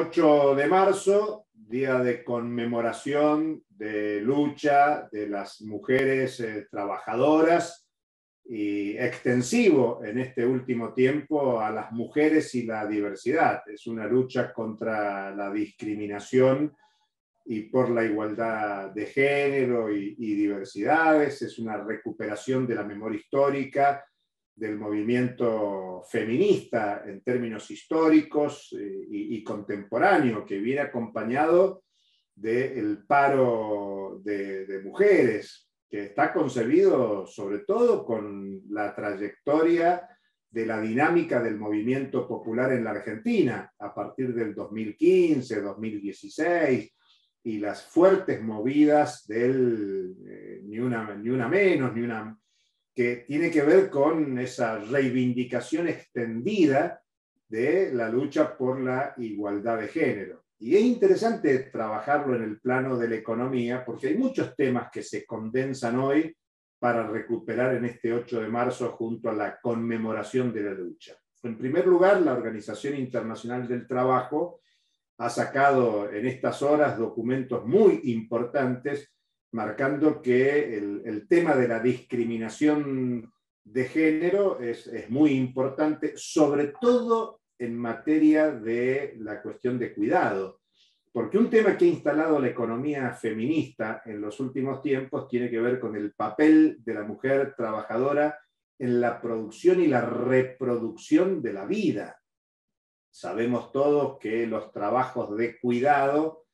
8 de marzo, día de conmemoración, de lucha de las mujeres eh, trabajadoras y extensivo en este último tiempo a las mujeres y la diversidad. Es una lucha contra la discriminación y por la igualdad de género y, y diversidades, es una recuperación de la memoria histórica del movimiento feminista en términos históricos eh, y, contemporáneo, que viene acompañado del paro de, mujeres, que está concebido sobre todo con la trayectoria de la dinámica del movimiento popular en la Argentina a partir del 2015, 2016 y las fuertes movidas del eh, ni, una, ni una menos, ni una que tiene que ver con esa reivindicación extendida de la lucha por la igualdad de género. Y es interesante trabajarlo en el plano de la economía porque hay muchos temas que se condensan hoy para recuperar en este 8 de marzo junto a la conmemoración de la lucha. En primer lugar, la Organización Internacional del Trabajo ha sacado en estas horas documentos muy importantes marcando que el, tema de la discriminación de género es, muy importante, sobre todo en materia de la cuestión de cuidado, porque un tema que ha instalado la economía feminista en los últimos tiempos tiene que ver con el papel de la mujer trabajadora en la producción y la reproducción de la vida. Sabemos todos que los trabajos de cuidado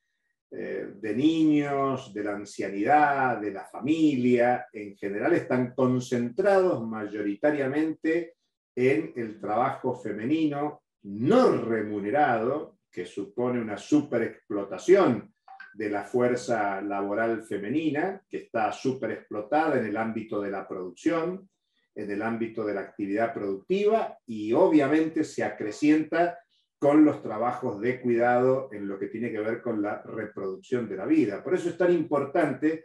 eh, de niños, de la ancianidad, de la familia, en general están concentrados mayoritariamente en el trabajo femenino no remunerado, que supone una superexplotación de la fuerza laboral femenina, que está superexplotada en el ámbito de la producción, en el ámbito de la actividad productiva y obviamente se acrecienta con los trabajos de cuidado en lo que tiene que ver con la reproducción de la vida. Por eso es tan importante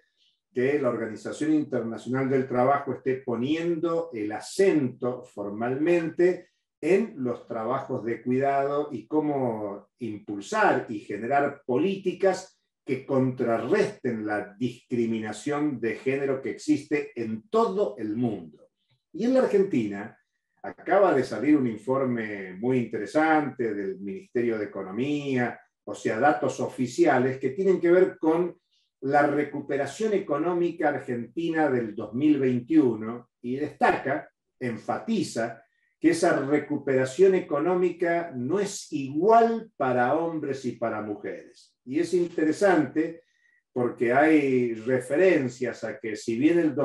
que la Organización Internacional del Trabajo esté poniendo el acento formalmente en los trabajos de cuidado y cómo impulsar y generar políticas que contrarresten la discriminación de género que existe en todo el mundo. Y en la Argentina, Acaba de salir un informe muy interesante del Ministerio de Economía, o sea, datos oficiales que tienen que ver con la recuperación económica argentina del 2021 y destaca, enfatiza, que esa recuperación económica no es igual para hombres y para mujeres. Y es interesante porque hay referencias a que si bien el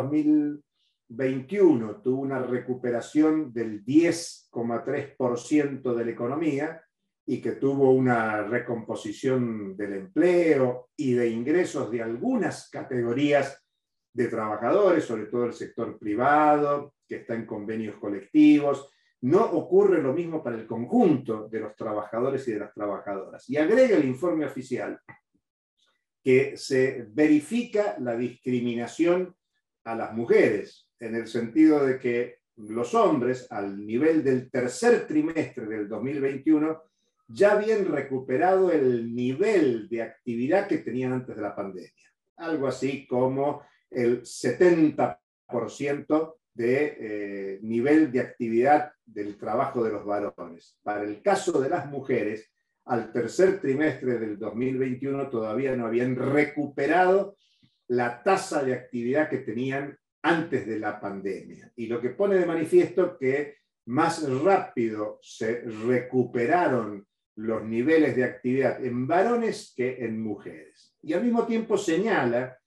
2021 21 tuvo una recuperación del 10,3% de la economía y que tuvo una recomposición del empleo y de ingresos de algunas categorías de trabajadores, sobre todo el sector privado, que está en convenios colectivos. No ocurre lo mismo para el conjunto de los trabajadores y de las trabajadoras. Y agrega el informe oficial que se verifica la discriminación a las mujeres en el sentido de que los hombres, al nivel del tercer trimestre del 2021, ya habían recuperado el nivel de actividad que tenían antes de la pandemia. Algo así como el 70% de eh, nivel de actividad del trabajo de los varones. Para el caso de las mujeres, al tercer trimestre del 2021 todavía no habían recuperado la tasa de actividad que tenían antes de la pandemia. Y lo que pone de manifiesto que más rápido se recuperaron los niveles de actividad en varones que en mujeres. Y al mismo tiempo señala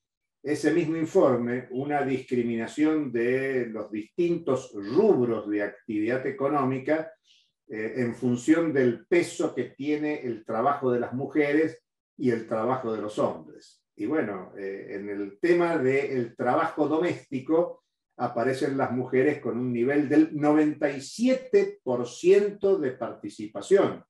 ese mismo informe una discriminación de los distintos rubros de actividad económica eh, en función del peso que tiene el trabajo de las mujeres y el trabajo de los hombres. Y bueno, eh, en el tema del trabajo doméstico aparecen las mujeres con un nivel del 97% de participación.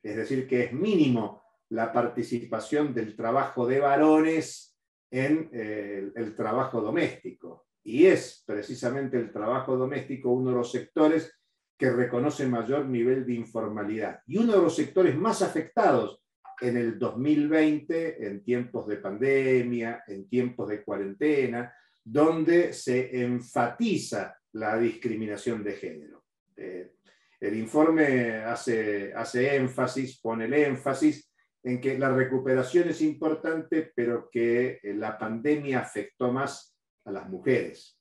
Es decir, que es mínimo la participación del trabajo de varones en eh, el trabajo doméstico. Y es precisamente el trabajo doméstico uno de los sectores que reconoce mayor nivel de informalidad y uno de los sectores más afectados en el 2020, en tiempos de pandemia, en tiempos de cuarentena, donde se enfatiza la discriminación de género. Eh, el informe hace, hace énfasis, pone el énfasis en que la recuperación es importante, pero que eh, la pandemia afectó más a las mujeres.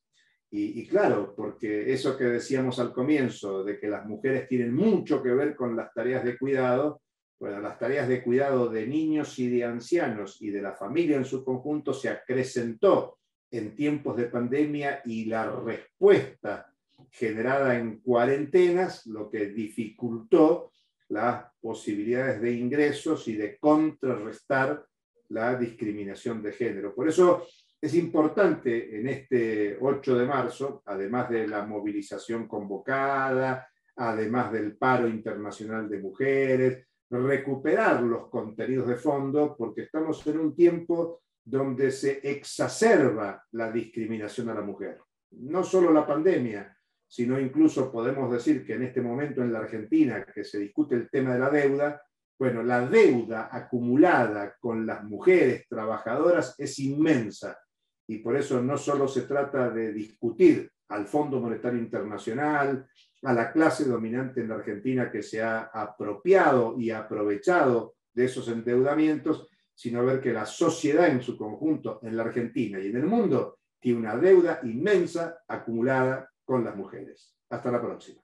Y, claro, porque eso que decíamos al comienzo, de que las mujeres tienen mucho que ver con las tareas de cuidado, bueno, las tareas de cuidado de niños y de ancianos y de la familia en su conjunto se acrecentó en tiempos de pandemia y la respuesta generada en cuarentenas, lo que dificultó las posibilidades de ingresos y de contrarrestar la discriminación de género. Por eso es importante en este 8 de marzo, además de la movilización convocada, además del paro internacional de mujeres, recuperar los contenidos de fondo, porque estamos en un tiempo donde se exacerba la discriminación a la mujer. No solo la pandemia, sino incluso podemos decir que en este momento en la Argentina, que se discute el tema de la deuda, bueno, la deuda acumulada con las mujeres trabajadoras es inmensa y por eso no solo se trata de discutir al Fondo Monetario Internacional, a la clase dominante en la Argentina que se ha apropiado y aprovechado de esos endeudamientos, sino ver que la sociedad en su conjunto, en la Argentina y en el mundo, tiene una deuda inmensa acumulada con las mujeres. Hasta la próxima.